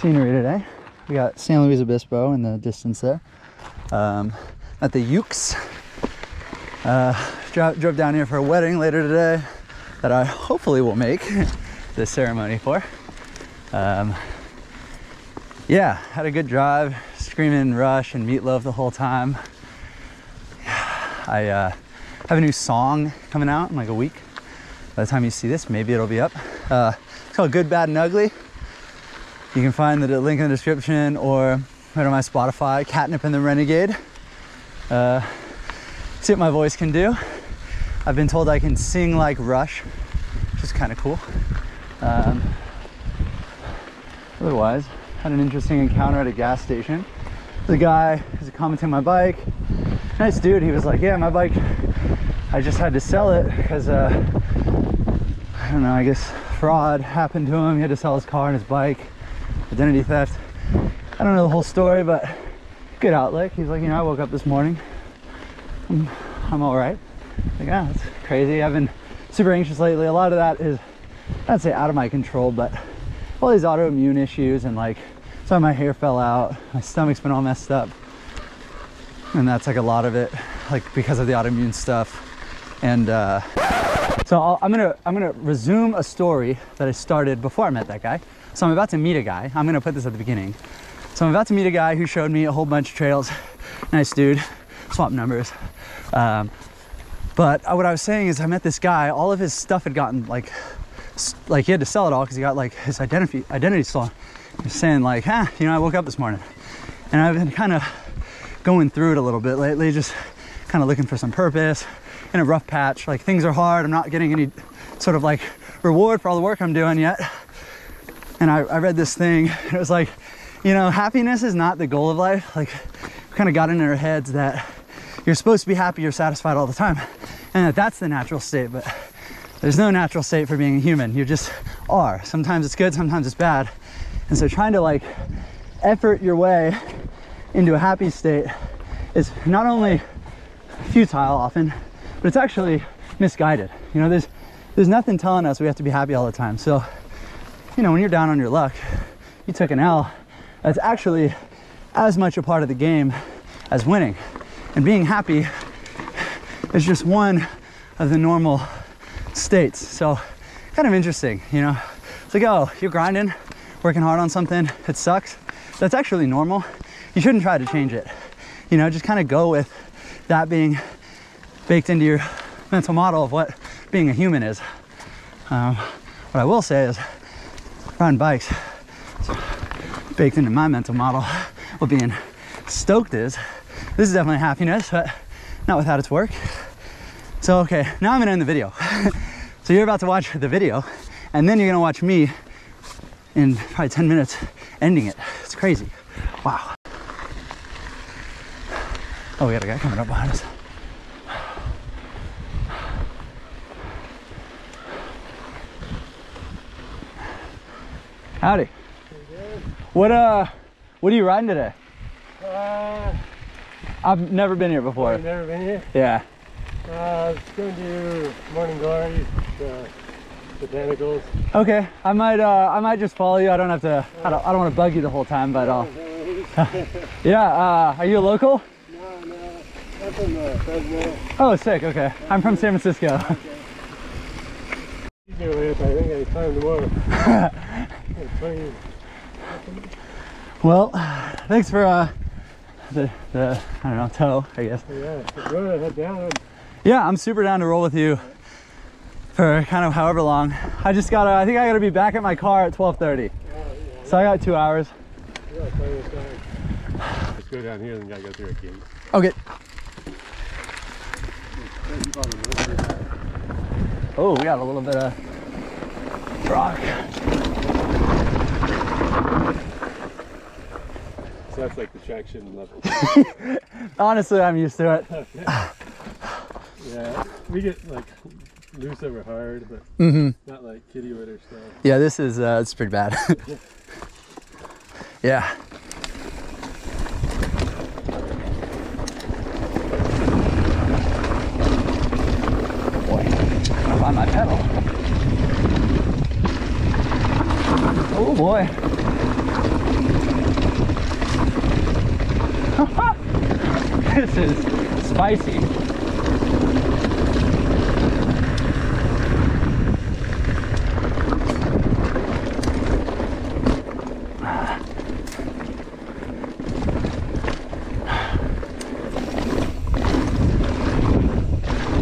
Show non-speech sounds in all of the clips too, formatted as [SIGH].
scenery today. We got San Luis Obispo in the distance there. Um, at the Eucs. Uh, drove, drove down here for a wedding later today that I hopefully will make [LAUGHS] this ceremony for. Um, yeah, had a good drive, screaming Rush and Meatloaf the whole time. I uh, have a new song coming out in like a week. By the time you see this, maybe it'll be up. Uh, it's called Good, Bad, and Ugly. You can find the link in the description or right on my Spotify, Catnip and the Renegade. Uh, see what my voice can do. I've been told I can sing like Rush, which is kind of cool. Um, otherwise, had an interesting encounter at a gas station. The guy who's commenting my bike, nice dude. He was like, "Yeah, my bike. I just had to sell it because uh, I don't know. I guess fraud happened to him. He had to sell his car and his bike, identity theft. I don't know the whole story, but good outlook. He's like, you know, I woke up this morning. I'm, I'm all right. Like, yeah, that's crazy. I've been super anxious lately. A lot of that is, I'd say out of my control, but all these autoimmune issues and like some of my hair fell out. My stomach's been all messed up. And that's like a lot of it, like because of the autoimmune stuff. And uh, so I'll, I'm gonna I'm gonna resume a story that I started before I met that guy. So I'm about to meet a guy. I'm gonna put this at the beginning. So I'm about to meet a guy who showed me a whole bunch of trails. Nice dude, swap numbers. Um, but what I was saying is I met this guy. All of his stuff had gotten like, like he had to sell it all because he got like his identity identity stolen. He's saying like, huh, you know, I woke up this morning, and I've been kind of going through it a little bit lately, just kind of looking for some purpose in a rough patch. Like things are hard. I'm not getting any sort of like reward for all the work I'm doing yet. And I, I read this thing. [LAUGHS] It was like, you know, happiness is not the goal of life. Like, we kind of got in our heads that you're supposed to be happy, you're satisfied all the time, and that that's the natural state. But there's no natural state for being a human. You just are. Sometimes it's good, sometimes it's bad. And so trying to like effort your way into a happy state is not only futile often, but it's actually misguided. You know, there's there's nothing telling us we have to be happy all the time. So, you know, when you're down on your luck, you took an L, that's actually as much a part of the game as winning. And being happy is just one of the normal states. So kind of interesting, you know. It's like, oh, you're grinding, working hard on something, it sucks. That's actually normal. You shouldn't try to change it. You know, just kind of go with that being baked into your mental model of what being a human is. Um, what I will say is riding bikes baked into my mental model [LAUGHS] what being stoked is. This is definitely happiness, but not without its work. So, okay, now I'm gonna end the video. [LAUGHS] so you're about to watch the video, and then you're gonna watch me in probably 10 minutes ending it. It's crazy. Wow. Oh, we got a guy coming up behind us. Howdy. What uh, what are you riding today? Uh, I've never been here before. I've never been here. Yeah. Uh, going to Morning Glory, the botanicals. Okay. I might uh, I might just follow you. I don't have to. I don't, I don't want to bug you the whole time, but uh, [LAUGHS] yeah. Uh, are you a local? no, no, I'm from uh, Fresno. Oh, sick. Okay. I'm from San Francisco. [LAUGHS] He's. I think I time tomorrow. It's funny. Well, thanks for uh, the the I don't know tow. I guess. Yeah, if you wanna head down, Yeah, I'm super down to roll with you for kind of however long. I just gotta. I think I gotta be back at my car at 12:30. So I got two hours. yeah, plenty of time. Let's go down here and then gotta go through a gate. Okay. Oh, we got a little bit of rock. So that's like the traction level. [LAUGHS] Honestly, I'm used to it. [LAUGHS] yeah, we get like loose over hard, but hmm not like kitty litter stuff. Yeah, this is uh, it's pretty bad. [LAUGHS] yeah. Boy, gotta find my pedal. Oh boy. this is spicy. [SIGHS]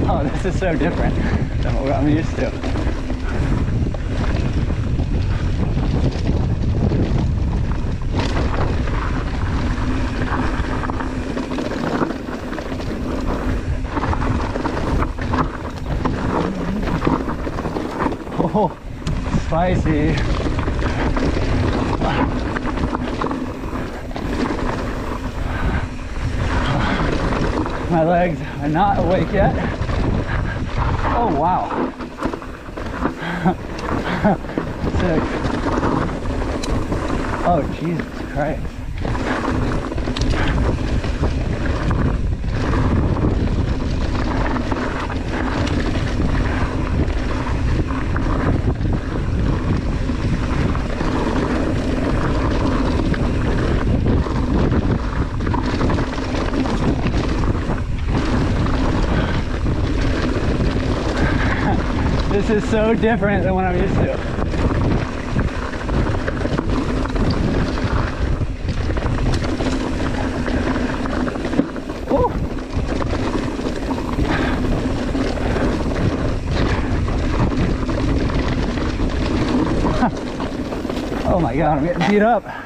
Oh, this is so different than what I'm used to. Oh, spicy. My legs are not awake yet. Oh wow. [LAUGHS] Sick. Oh Jesus Christ. This is so different than what I'm used to. Oh my god, I'm getting beat up.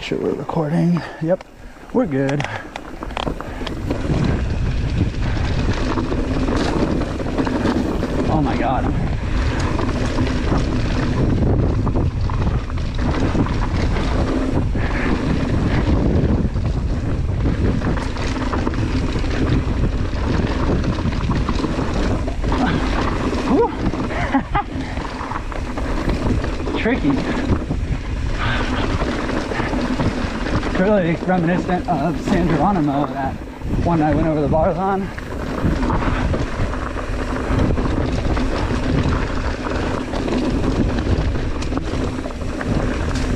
Make sure we're recording. Yep, we're good. Oh my god. Really reminiscent of San Geronimo, that one I went over the bars on.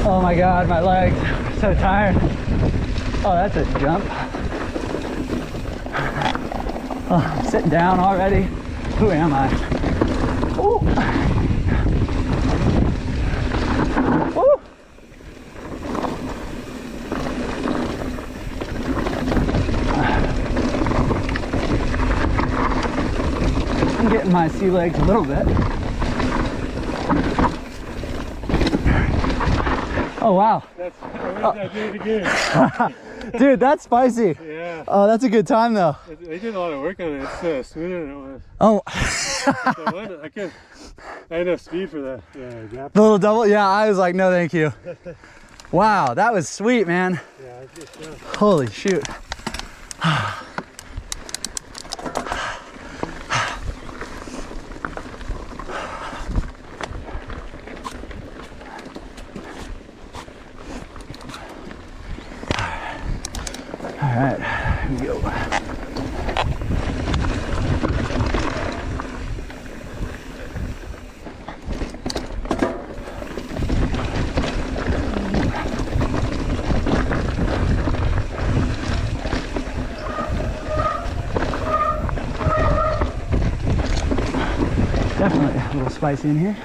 Oh my god, my legs are so tired. Oh, that's a jump. Oh, I'm sitting down already. Who am I? Ooh. My sea legs a little bit. Oh wow. That's, I did it again. [LAUGHS] Dude, that's spicy. Yeah. Oh, that's a good time though. They did a lot of work on it. It's uh, smoother than it was. Oh, So? [LAUGHS] I can I had enough speed for that. Yeah, gap. the little double. Yeah, I was like, no, thank you. [LAUGHS] Wow, that was sweet, man. Yeah, I just, Holy shoot. All right, here we go. Spicy in here.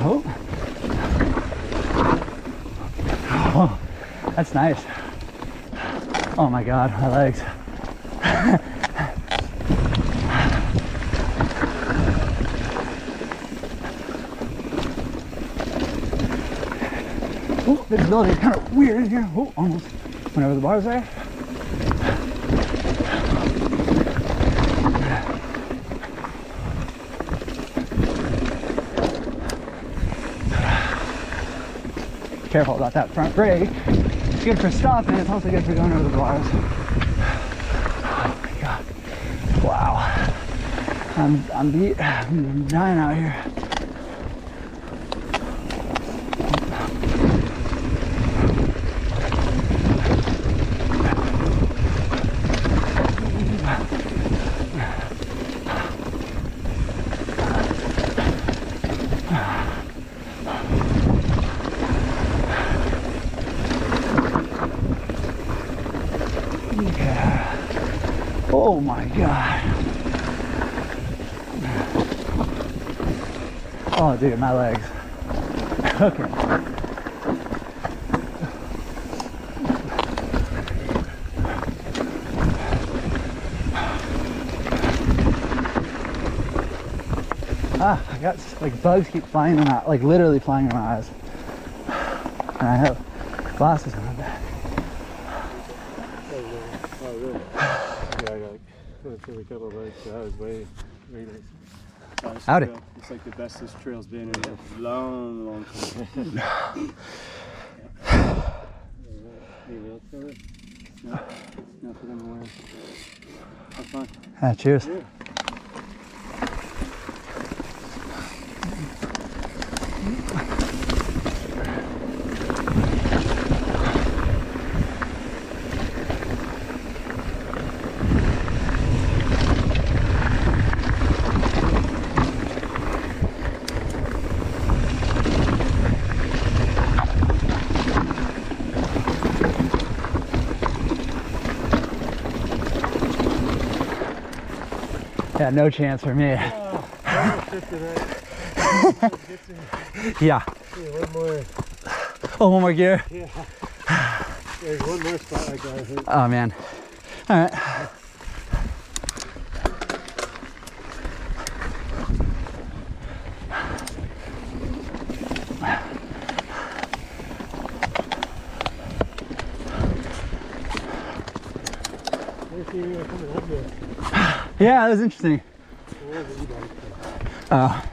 Oh. Oh, that's nice. Oh my God, my legs. [LAUGHS] visibility is kind of weird in here. Oh, almost went over the bars there. careful about that front brake. It's good for stopping. It's also good for going over the bars. Oh my god! Wow. I'm I'm beat. I'm dying out here. Yeah. Oh my god. Oh dude, my legs. Cooking. Ah, I got like bugs keep flying in my like literally flying in my eyes. And I have glasses on. Oh, really? Oh, really? yeah, I got went through a couple of legs. That was way, way nice. Howdy. trail- It's like the best this trail's been in a long, long time. Anything else for it? no, nothing I'm aware of. Have fun. Ah, cheers. Yeah. Yeah, no chance for me. Oh, almost just tonight. Get some- Yeah. yeah, one more. Oh, one more gear. Yeah. There's one more spot I got. I think. Oh man. All right. Let's see you coming up. Yeah, that was interesting. Oh.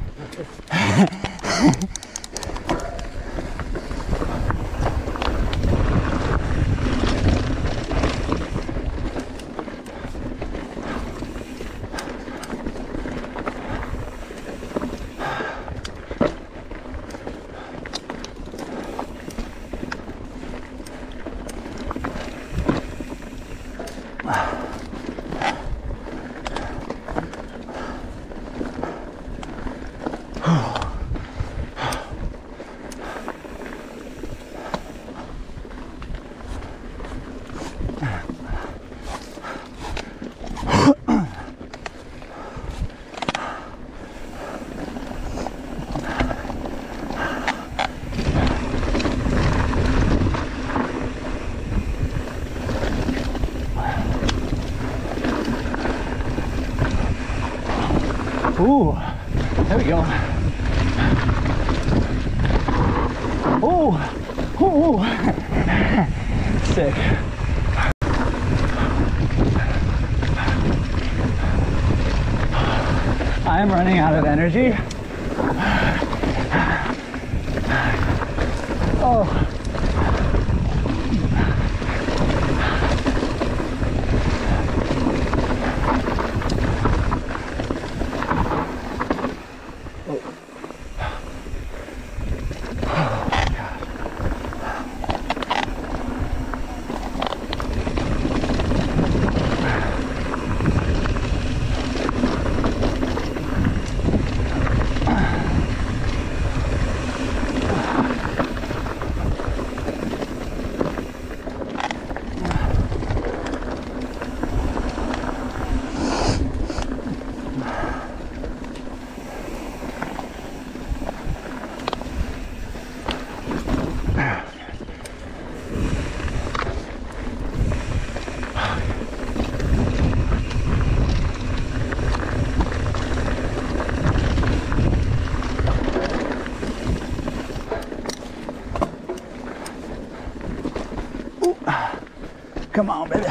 Come on, baby.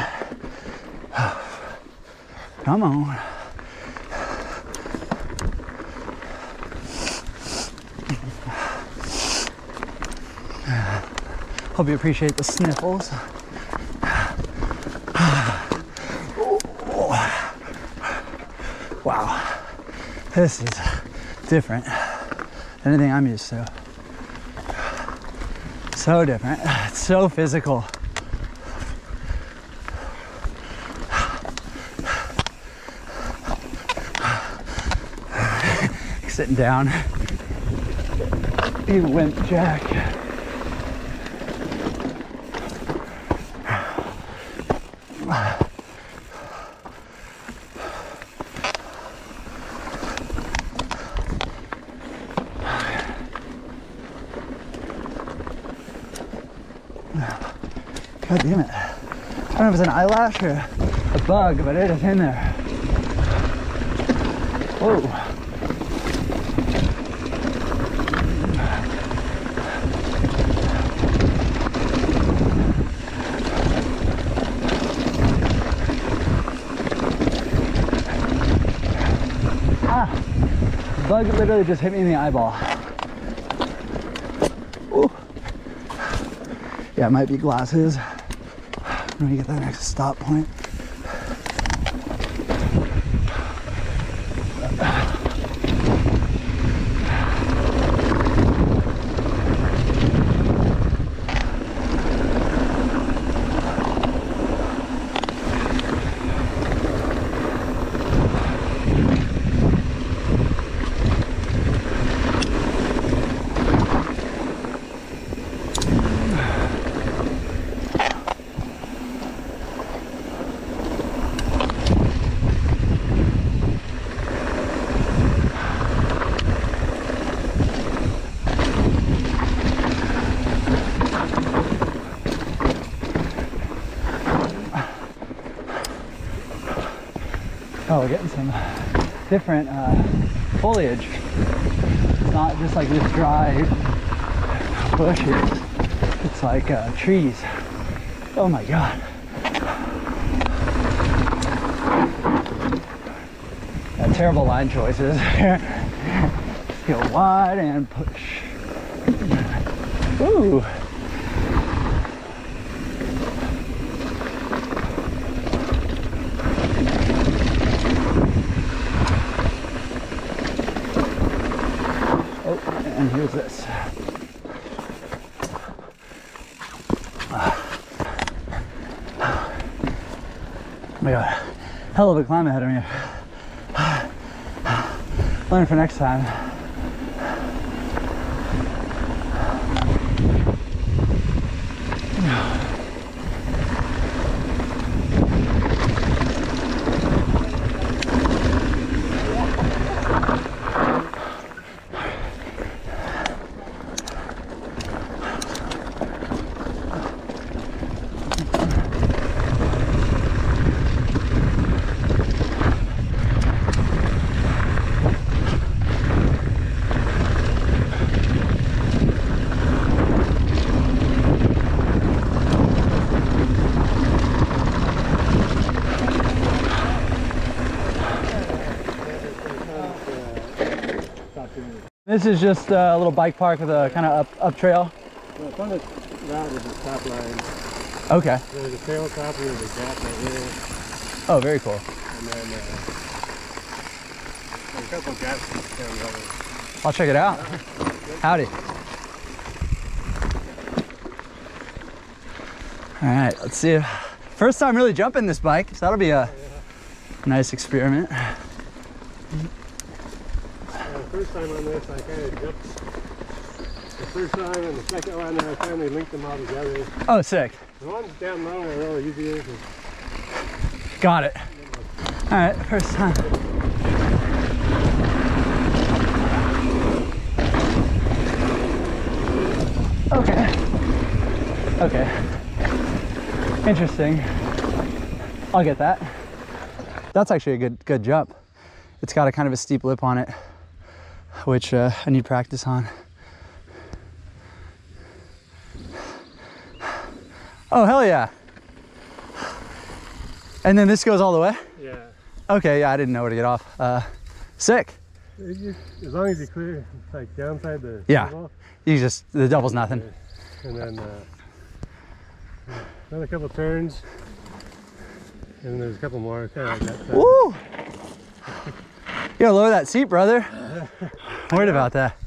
Come on. Hope you appreciate the sniffles. Wow, this is different than anything I'm used to. So different. It's so physical. Sitting down. You wimp jack. God damn it. I don't know if it's an eyelash or a bug, but it is in there. Whoa. Bug literally just hit me in the eyeball. Ooh. Yeah, it might be glasses. I'm gonna get that next stop point. Getting some different uh, foliage. It's not just like this dry bushes. It's like uh, trees. Oh my god. Yeah, terrible line choices. [LAUGHS] Go wide and push. Ooh. Oh, and here's this. Oh my god, hell of a climb ahead of me. [SIGHS] Learn for next time. This is just a little bike park with a kind of up, up trail. The funnest route is the top line. Okay. There's a trail top and there's a gap right here. Oh, very cool. And then uh, a couple gaps down the other. I'll check it out. Howdy. All right, let's see. First time really jumping this bike, so that'll be a nice experiment. First time on this, I kind of jumped. The first time and the second one, and I finally linked them all together. Oh, sick. The ones down low are really easier. Got it. All right, first time. Okay. Okay. Interesting. I'll get that. That's actually a good good jump. It's got a kind of a steep lip on it, which uh, I need practice on. Oh hell yeah! And then this goes all the way. yeah. Okay, yeah, I didn't know where to get off. Uh, sick. Just- as long as you clear like downside the Yeah. double, You just the double's nothing. and then uh, Another couple turns. And then there's a couple more. Kind of like that. Woo! You gotta lower that seat, brother. [LAUGHS] Worried about that.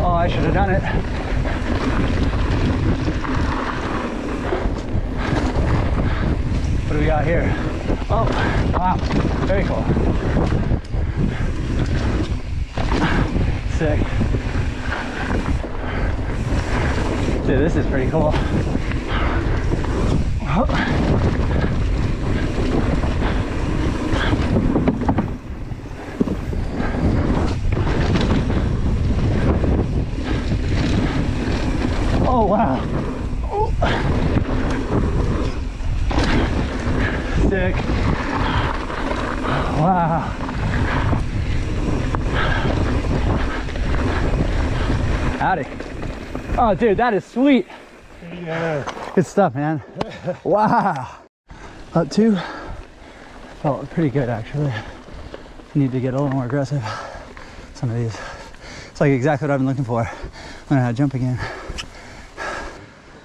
Oh, I should have done it. What do we got here? Oh, wow, very cool. Sick. Dude, this is pretty cool. Oh wow. Oh. Sick. Wow. Howdy. Oh, dude, that is sweet. Yeah. Good stuff, man. [LAUGHS] wow. Up two. Felt pretty good, actually. Need to get a little more aggressive. Some of these. It's like exactly what I've been looking for. How to jump again.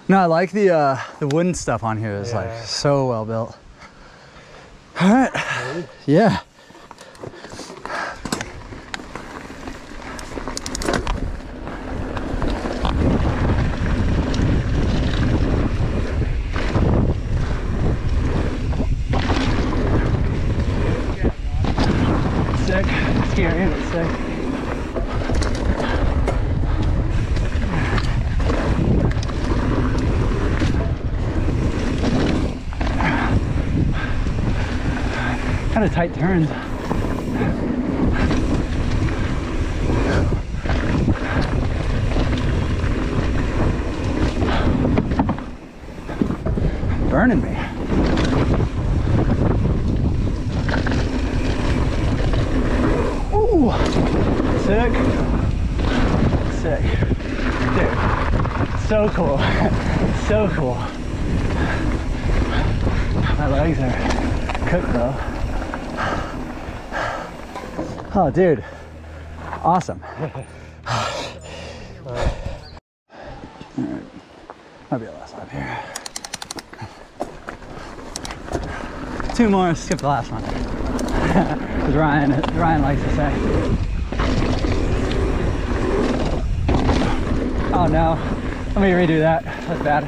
No, I like the uh, the wooden stuff on here. It's like so well built. All right. Yeah. Sick. Sick. Kind of tight turns. Burning me. Ooh, sick, sick, dude, so cool, so cool. My legs are cooked though. Oh, dude, awesome. [LAUGHS] Alright, Might be a last lap here. Two more, skip the last one. [LAUGHS] As Ryan, Ryan likes to say. Oh no, let me redo that. That's bad.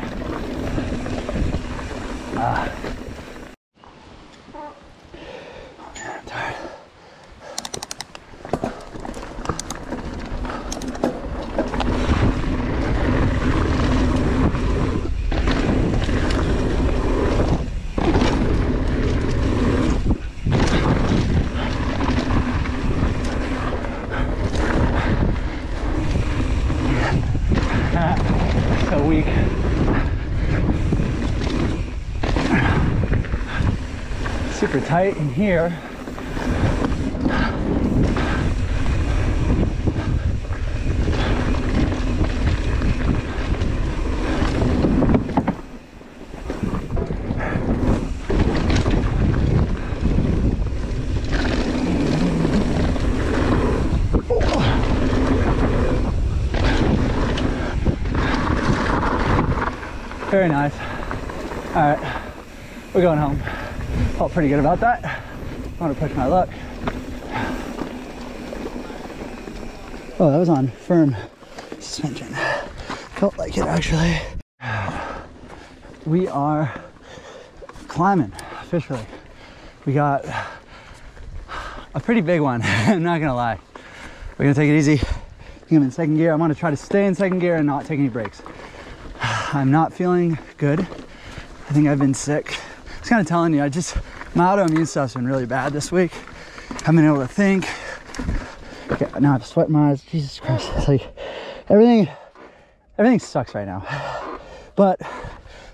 Ah. I'm tired. so weak. Super tight in here. Very nice. All right, we're going home. Pretty good about that. I want to push my luck. Oh, that was on firm suspension. Felt like it actually. We are climbing officially. We got a pretty big one. [LAUGHS] I'm not gonna lie. We're gonna take it easy. I'm in second gear. I'm gonna try to stay in second gear and not take any breaks. [SIGHS] I'm not feeling good. I think I've been sick. I was kind of telling you, I just, my autoimmune stuff's been really bad this week. I haven't been able to think. Okay, now I'm sweating my eyes. Jesus Christ. It's like everything, everything sucks right now. But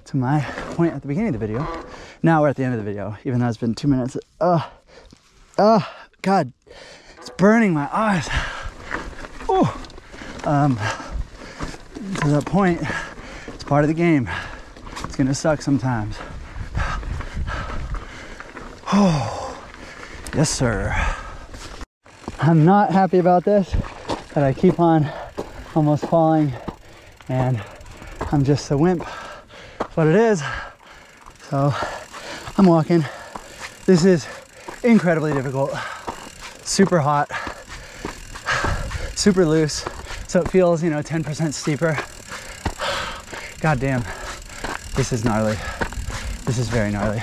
to my point at the beginning of the video, now we're at the end of the video, even though it's been two minutes. Ugh, ugh, God, it's burning my eyes. Oh, um, to that point, it's part of the game. It's gonna suck sometimes. Oh, [SIGHS] Yes, sir. I'm not happy about this, that I keep on almost falling and I'm just a wimp. But it is. So I'm walking. This is incredibly difficult. Super hot, super loose. So it feels, you know, 10% steeper. [SIGHS] God damn, this is gnarly. This is very gnarly.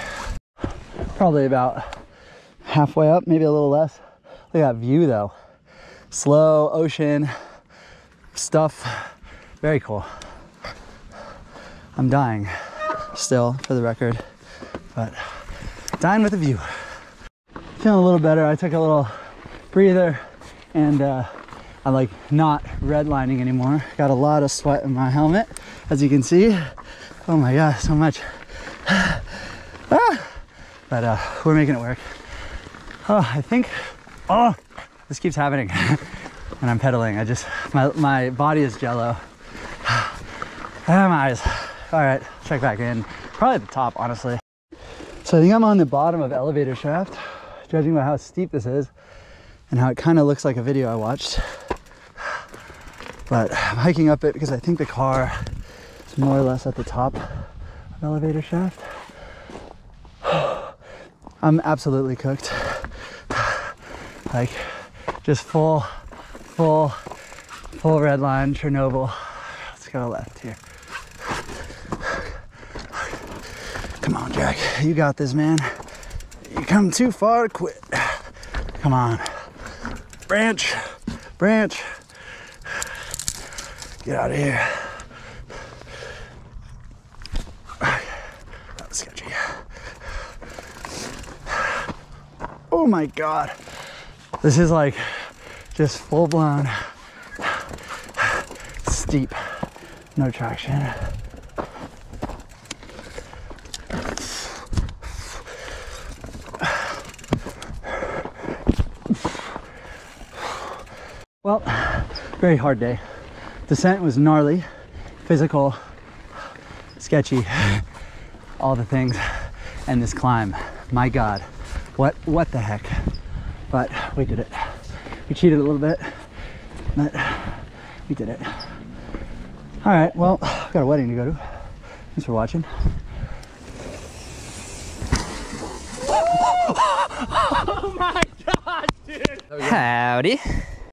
Probably about halfway up, maybe a little less. Look at that view though. SLO ocean stuff. Very cool. I'm dying still for the record, but dying with a view. Feeling a little better. I took a little breather and uh, I'm like not redlining anymore. Got a lot of sweat in my helmet, as you can see. Oh my god, so much. But uh, we're making it work. Oh, I think, oh, this keeps happening [LAUGHS] when I'm pedaling. I just, my, my body is jello. [SIGHS] Ah, my eyes. All right, check back in. Probably at the top, honestly. So I think I'm on the bottom of elevator shaft, judging by how steep this is and how it kind of looks like a video I watched. But I'm hiking up it because I think the car is more or less at the top of elevator shaft. [SIGHS] I'm absolutely cooked. Like just full, full, full red line, Chernobyl. Let's go left here. Come on, Jack. You got this, man. You come too far to quit. Come on. Branch, branch. Get out of here. That was sketchy. Oh my god. This is like just full blown steep. No traction. Well, very hard day. Descent was gnarly, physical, sketchy, [LAUGHS] all the things. And this climb, my God, what, what the heck? But we did it. We cheated a little bit, but we did it. All right, well, I've got a wedding to go to. Thanks for watching. [LAUGHS] Howdy.